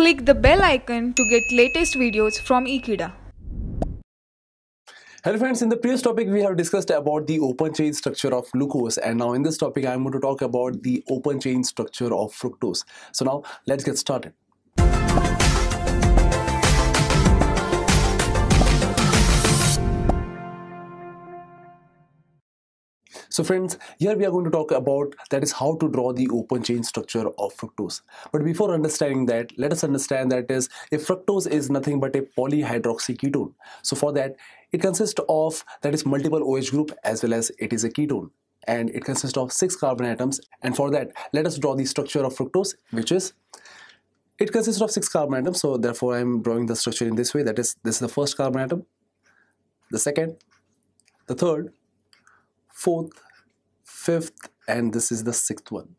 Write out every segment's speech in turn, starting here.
Click the bell icon to get latest videos from Ekeeda. Hello friends, in the previous topic we have discussed about the open chain structure of glucose and now in this topic I am going to talk about the open chain structure of fructose. So now let's get started. So friends, here we are going to talk about that is how to draw the open chain structure of fructose. But before understanding that, let us understand that is if fructose is nothing but a polyhydroxy ketone. So for that, it consists of that is multiple OH group as well as it is a ketone and it consists of six carbon atoms and for that let us draw the structure of fructose which is it consists of six carbon atoms so therefore I'm drawing the structure in this way that is this is the first carbon atom the second the third fourth, fifth, and this is the sixth one.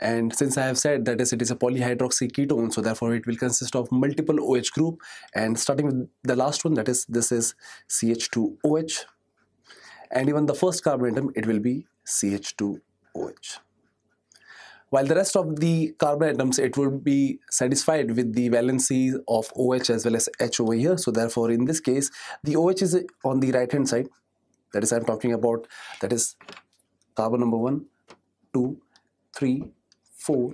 And since I have said that is it is a polyhydroxy ketone, so therefore it will consist of multiple OH group. And starting with the last one, that is this is CH2OH. And even the first carbon atom, it will be CH2OH. While the rest of the carbon atoms, it will be satisfied with the valency of OH as well as H over here. So therefore, in this case, the OH is on the right hand side that is I'm talking about that is carbon number 1 2 3 4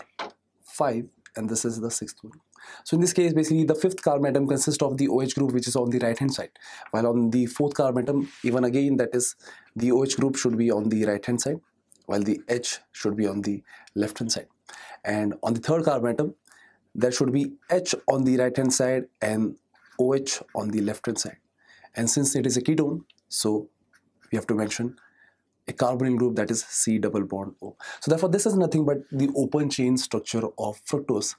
5 and this is the sixth one. So in this case basically the fifth carbon atom consists of the OH group which is on the right hand side while on the fourth carbon atom even again that is the OH group should be on the right hand side while the H should be on the left hand side. And on the third carbon atom there should be H on the right hand side and OH on the left hand side. And since it is a ketone so we have to mention a carbonyl group that is C double bond O. So therefore this is nothing but the open chain structure of fructose.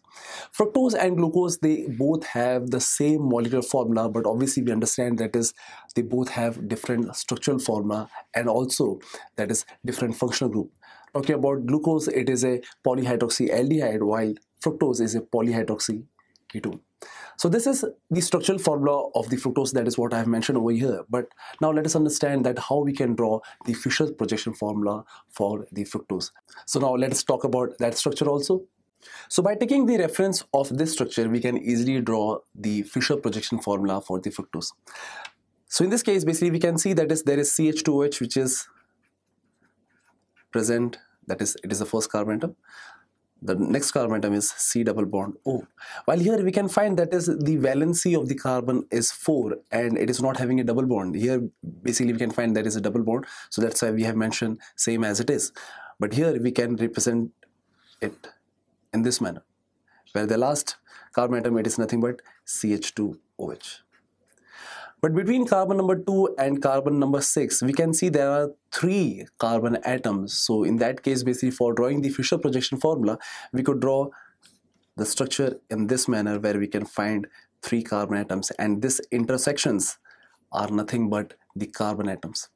Fructose and glucose they both have the same molecular formula but obviously we understand that is they both have different structural formula and also that is different functional group. Talking about glucose it is a polyhydroxy aldehyde while fructose is a polyhydroxy So this is the structural formula of the fructose that is what I have mentioned over here. But now let us understand that how we can draw the Fischer projection formula for the fructose. So now let us talk about that structure also. So by taking the reference of this structure, we can easily draw the Fischer projection formula for the fructose. So in this case, basically we can see that is there is CH2OH which is present that is it is the first carbon atom the next carbon atom is C double bond O. While here we can find that is the valency of the carbon is 4 and it is not having a double bond. Here basically we can find that is a double bond so that's why we have mentioned same as it is. But here we can represent it in this manner where the last carbon atom it is nothing but CH2OH. But between carbon number 2 and carbon number 6, we can see there are three carbon atoms. So in that case, basically for drawing the Fischer projection formula, we could draw the structure in this manner where we can find three carbon atoms and these intersections are nothing but the carbon atoms.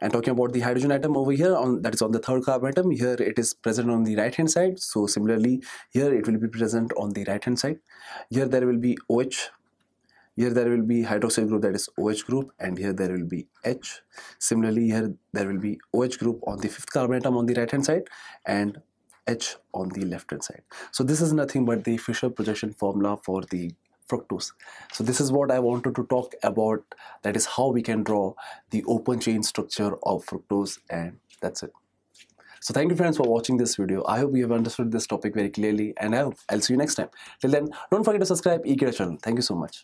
And talking about the hydrogen atom over here, on that is on the third carbon atom, here it is present on the right hand side. So similarly, here it will be present on the right hand side. Here there will be OH here there will be hydroxyl group that is OH group and here there will be H similarly here there will be OH group on the fifth carbon atom on the right hand side and H on the left hand side so this is nothing but the Fischer projection formula for the fructose so this is what I wanted to talk about that is how we can draw the open chain structure of fructose and that's it so thank you friends for watching this video. I hope you have understood this topic very clearly and I hope I'll see you next time. Till then, don't forget to subscribe Ekeeda channel. Thank you so much.